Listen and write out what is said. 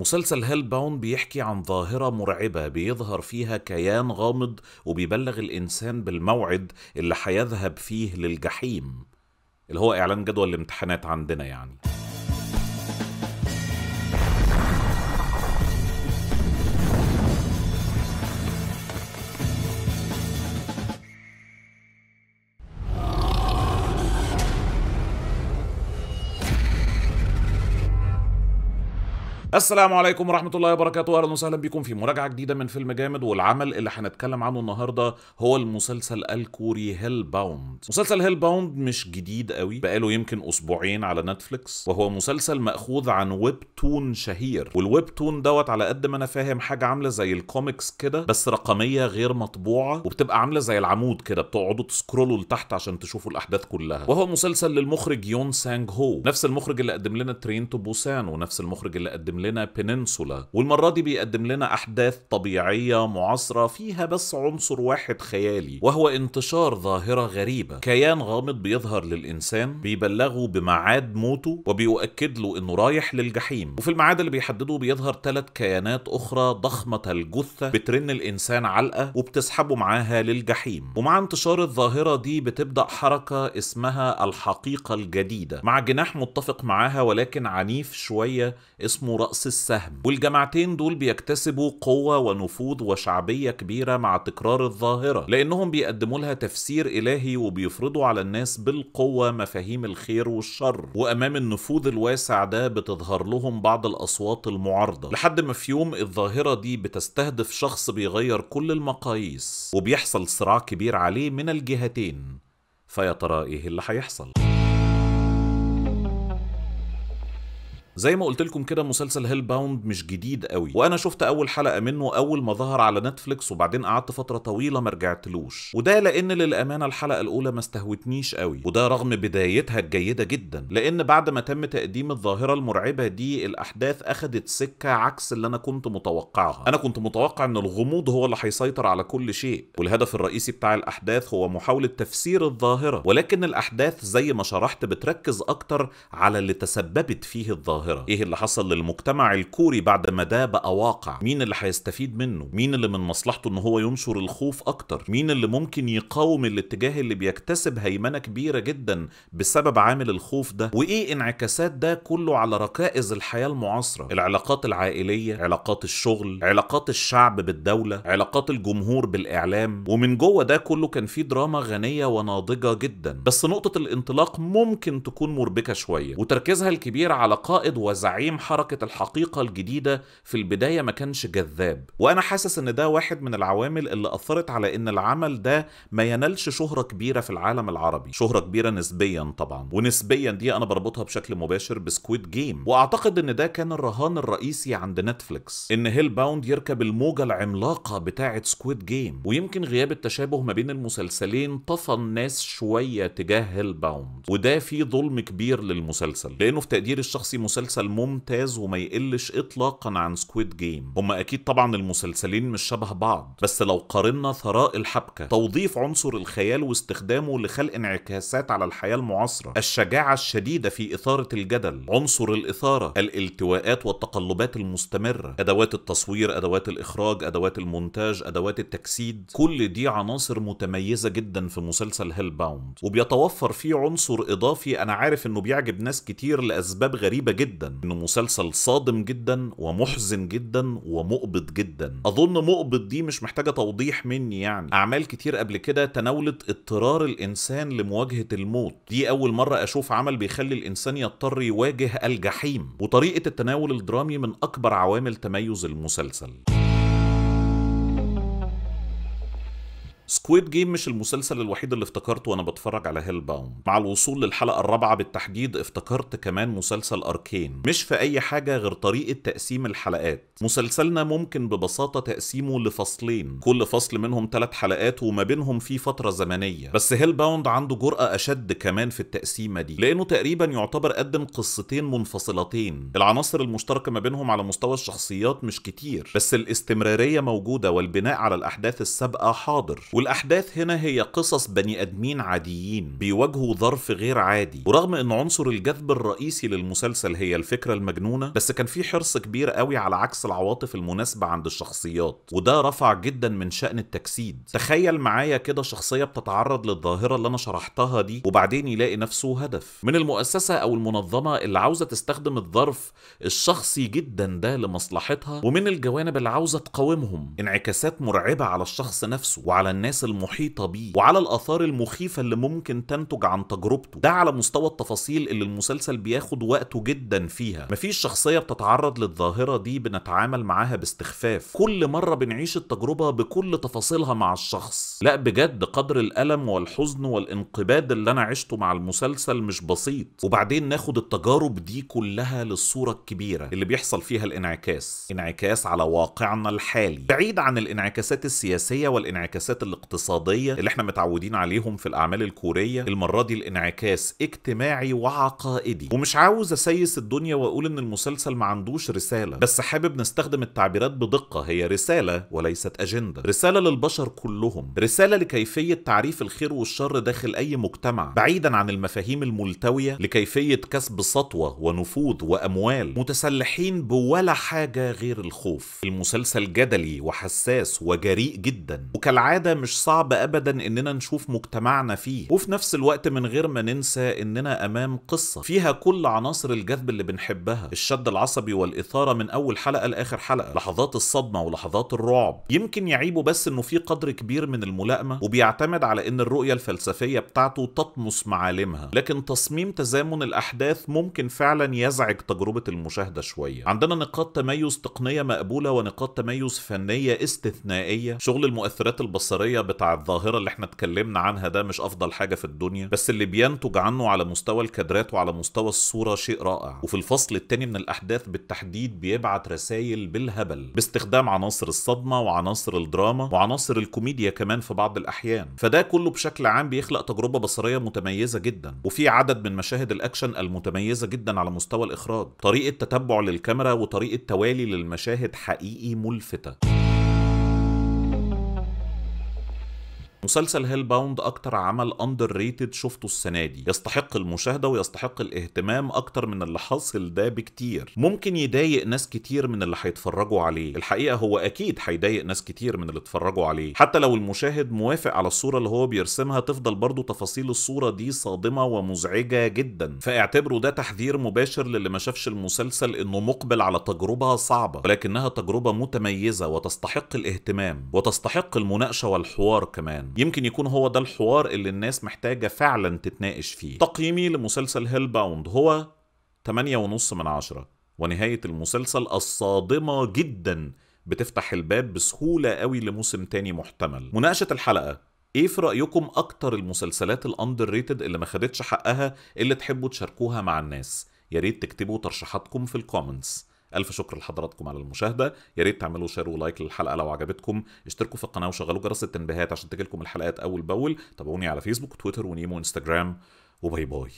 مسلسل هيل باوند بيحكي عن ظاهرة مرعبة بيظهر فيها كيان غامض وبيبلغ الإنسان بالموعد اللي هيذهب فيه للجحيم اللي هو إعلان جدول الامتحانات عندنا يعني. السلام عليكم ورحمة الله وبركاته أهلا وسهلا بكم في مراجعة جديدة من فيلم جامد والعمل اللي هنتكلم عنه النهاردة هو المسلسل الكوري Hellbound مسلسل Hellbound مش جديد قوي بقاله يمكن أسبوعين على Netflix وهو مسلسل مأخوذ عن webtoon شهير وال webtoon دوت على قد ما أنا فاهم حاجة عاملة زي الكوميكس كده بس رقمية غير مطبوعة وبتبقى عاملة زي العمود كده بتقعدوا تسكرولوا لتحت عشان تشوفوا الأحداث كلها. وهو مسلسل للمخرج يون سانج هو نفس المخرج اللي قدم لنا Train to Busan ونفس المخرج اللي قدم لنا Peninsula والمرة دي بيقدم لنا أحداث طبيعية معاصرة فيها بس عنصر واحد خيالي وهو انتشار ظاهرة غريبة. كيان غامض بيظهر للإنسان بيبلغه بميعاد موته وبيؤكد له إنه رايح للجحيم. وفي الميعاد اللي بيحدده بيظهر ثلاث كيانات أخرى ضخمة الجثة بترن الإنسان علقة وبتسحبه معاها للجحيم. ومع انتشار الظاهرة دي بتبدأ حركة اسمها الحقيقة الجديدة. مع جناح متفق معاها ولكن عنيف شوية اسمه رأس السهم. والجماعتين دول بيكتسبوا قوة ونفوذ وشعبية كبيرة مع تكرار الظاهرة لأنهم بيقدموا لها تفسير إلهي وبيفرضوا على الناس بالقوة مفاهيم الخير والشر. وأمام النفوذ الواسع ده بتظهر لهم بعض الأصوات المعارضة. لحد ما في يوم الظاهرة دي بتستهدف شخص بيغير كل المقاييس وبيحصل صراع كبير عليه من الجهتين. فيا ترى إيه اللي هيحصل؟ زي ما قلت لكم كده مسلسل Hellbound مش جديد قوي. وأنا شفت أول حلقة منه أول ما ظهر على Netflix وبعدين قعدت فترة طويلة ما رجعتلوش. وده لأن للأمانة الحلقة الأولى ما استهوتنيش قوي. وده رغم بدايتها الجيدة جدا. لأن بعد ما تم تقديم الظاهرة المرعبة دي الأحداث أخدت سكة عكس اللي أنا كنت متوقعها. أنا كنت متوقع إن الغموض هو اللي هيسيطر على كل شيء. والهدف الرئيسي بتاع الأحداث هو محاولة تفسير الظاهرة. ولكن الأحداث زي ما شرحت بتركز أكتر على اللي تسببت فيه الظاهرة. الظاهرة إيه اللي حصل للمجتمع الكوري بعد ما ده بقى واقع مين اللي هيستفيد منه؟ مين اللي من مصلحته إن هو ينشر الخوف أكتر؟ مين اللي ممكن يقاوم الاتجاه اللي بيكتسب هيمنة كبيرة جدا بسبب عامل الخوف ده؟ وإيه انعكاسات ده كله على ركائز الحياة المعاصرة؟ العلاقات العائلية علاقات الشغل علاقات الشعب بالدولة علاقات الجمهور بالإعلام. ومن جوه ده كله كان فيه دراما غنية وناضجة جدا. بس نقطة الانطلاق ممكن تكون مربكة شوية. وتركيزها الكبير على قائد وزعيم حركة الحقيقة الجديدة في البداية ما كانش جذاب. وأنا حاسس إن ده واحد من العوامل اللي أثرت على إن العمل ده ما ينالش شهرة كبيرة في العالم العربي. شهرة كبيرة نسبيا طبعا. ونسبيا دي أنا بربطها بشكل مباشر ب Squid Game. وأعتقد إن ده كان الرهان الرئيسي عند Netflix. إن Hellbound يركب الموجة العملاقة بتاعة Squid Game. ويمكن غياب التشابه ما بين المسلسلين طفى الناس شوية تجاه Hellbound وده فيه ظلم كبير للمسلسل. لأنه في تقديري الشخصي مسلسل مسلسل ممتاز وما يقلش اطلاقا عن Squid Game هما أكيد طبعا المسلسلين مش شبه بعض. بس لو قارنا ثراء الحبكة توظيف عنصر الخيال واستخدامه لخلق انعكاسات على الحياة المعاصرة الشجاعة الشديدة في إثارة الجدل عنصر الإثارة الالتواءات والتقلبات المستمرة أدوات التصوير أدوات الإخراج أدوات المونتاج أدوات التجسيد كل دي عناصر متميزة جدا في مسلسل Hellbound وبيتوفر فيه عنصر إضافي أنا عارف إنه بيعجب ناس كتير لأسباب غريبة جدا. جدا إنه مسلسل صادم جدا ومحزن جدا ومقبض جدا. أظن مقبض دي مش محتاجة توضيح مني يعني. أعمال كتير قبل كده تناولت اضطرار الإنسان لمواجهة الموت. دي أول مرة أشوف عمل بيخلي الإنسان يضطر يواجه الجحيم. وطريقة التناول الدرامي من أكبر عوامل تميز المسلسل. Squid Game مش المسلسل الوحيد اللي افتكرته وأنا بتفرج على Hellbound مع الوصول للحلقة الرابعة بالتحديد افتكرت كمان مسلسل Arcane مش في أي حاجة غير طريقة تقسيم الحلقات. مسلسلنا ممكن ببساطة تقسيمه لفصلين. كل فصل منهم ثلاث حلقات وما بينهم في فترة زمنية. بس Hellbound عنده جرأة أشد كمان في التقسيمة دي. لأنه تقريبا يعتبر قدم قصتين منفصلتين. العناصر المشتركة ما بينهم على مستوى الشخصيات مش كتير. بس الاستمرارية موجودة والبناء على الأحداث السابقة حاضر. والأحداث هنا هي قصص بني أدمين عاديين بيواجهوا ظرف غير عادي. ورغم إن عنصر الجذب الرئيسي للمسلسل هي الفكرة المجنونة بس كان في حرص كبير قوي على عكس العواطف المناسبة عند الشخصيات وده رفع جدا من شأن التجسيد. تخيل معايا كده شخصية بتتعرض للظاهرة اللي أنا شرحتها دي وبعدين يلاقي نفسه هدف. من المؤسسة أو المنظمة اللي عاوزة تستخدم الظرف الشخصي جدا ده لمصلحتها ومن الجوانب اللي عاوزة تقاومهم انعكاسات مرعبة على الشخص نفسه وعلى الناس المحيطة بيه وعلى الآثار المخيفة اللي ممكن تنتج عن تجربته. ده على مستوى التفاصيل اللي المسلسل بياخد وقته جدا فيها. مفيش شخصية بتتعرض للظاهرة دي بنتعامل معاها باستخفاف. كل مرة بنعيش التجربة بكل تفاصيلها مع الشخص. لا بجد قدر الألم والحزن والانقباض اللي أنا عشته مع المسلسل مش بسيط. وبعدين ناخد التجارب دي كلها للصورة الكبيرة اللي بيحصل فيها الانعكاس. انعكاس على واقعنا الحالي. بعيد عن الانعكاسات السياسية والانعكاسات الاقتصادية اللي إحنا متعودين عليهم في الأعمال الكورية. المرة دي الانعكاس اجتماعي وعقائدي. ومش عاوز أسيس الدنيا وأقول إن المسلسل ما عندوش رسالة. بس حابب نستخدم التعبيرات بدقة. هي رسالة وليست أجندة. رسالة للبشر كلهم. رسالة لكيفية تعريف الخير والشر داخل أي مجتمع. بعيدا عن المفاهيم الملتوية لكيفية كسب سطوة ونفوذ وأموال. متسلحين بولا حاجة غير الخوف. المسلسل جدلي وحساس وجريء جدا. وكالعادة مش صعب ابدا إننا نشوف مجتمعنا فيه. وفي نفس الوقت من غير ما ننسى إننا أمام قصة فيها كل عناصر الجذب اللي بنحبها. الشد العصبي والإثارة من أول حلقة لآخر حلقة. لحظات الصدمة ولحظات الرعب. يمكن يعيبه بس إنه في قدر كبير من الملائمة وبيعتمد على إن الرؤية الفلسفية بتاعته تطمس معالمها. لكن تصميم تزامن الأحداث ممكن فعلا يزعج تجربة المشاهدة شوية. عندنا نقاط تميز تقنية مقبولة ونقاط تميز فنية استثنائية. شغل المؤثرات البصرية بتاع الظاهرة اللي إحنا اتكلمنا عنها ده مش أفضل حاجة في الدنيا بس اللي بينتج عنه على مستوى الكادرات وعلى مستوى الصورة شيء رائع. وفي الفصل الثاني من الأحداث بالتحديد بيبعت رسائل بالهبل باستخدام عناصر الصدمة وعناصر الدراما وعناصر الكوميديا كمان في بعض الأحيان. فده كله بشكل عام بيخلق تجربة بصرية متميزة جدا وفي عدد من مشاهد الأكشن المتميزة جدا على مستوى الإخراج. طريقة تتبع للكاميرا وطريقة توالي للمشاهد حقيقي ملفتة. مسلسل Hellbound أكتر عمل underrated شفته السنة دي. يستحق المشاهدة ويستحق الاهتمام أكتر من اللي حاصل ده بكتير. ممكن يضايق ناس كتير من اللي هيتفرجوا عليه. الحقيقة هو أكيد هيضايق ناس كتير من اللي اتفرجوا عليه. حتى لو المشاهد موافق على الصورة اللي هو بيرسمها تفضل برضو تفاصيل الصورة دي صادمة ومزعجة جدا. فاعتبروا ده تحذير مباشر للي ما شافش المسلسل إنه مقبل على تجربة صعبة ولكنها تجربة متميزة وتستحق الاهتمام وتستحق المناقشة والحوار كمان. يمكن يكون هو ده الحوار اللي الناس محتاجة فعلا تتناقش فيه. تقييمي لمسلسل Hellbound هو 8.5 من عشرة ونهاية المسلسل الصادمة جدا بتفتح الباب بسهولة قوي لموسم تاني محتمل. مناقشة الحلقة إيه في رأيكم أكتر المسلسلات ال underrated اللي ما خدتش حقها اللي تحبوا تشاركوها مع الناس؟ يا ريت تكتبوا ترشيحاتكم في ال comments ألف شكر لحضراتكم على المشاهدة. يا ريت تعملوا share و like للحلقة لو عجبتكم. اشتركوا في القناة وشغلوا جرس التنبيهات عشان تجيلكم الحلقات أول بأول. تابعوني على فيسبوك وتويتر ونيمو وإنستجرام. وباي باي.